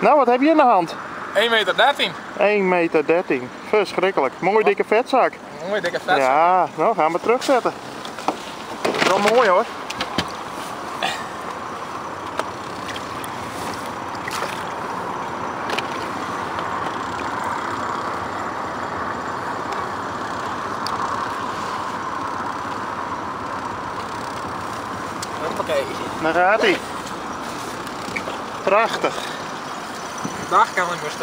Nou, wat heb je in de hand? 1 meter 13. 1 meter 13. Verschrikkelijk. Mooi dikke vetzak. Mooi dikke vet. Ja, nou gaan we terugzetten. Wel mooi hoor. Hoppakee. Daar gaat hij. Prachtig. Me steunen.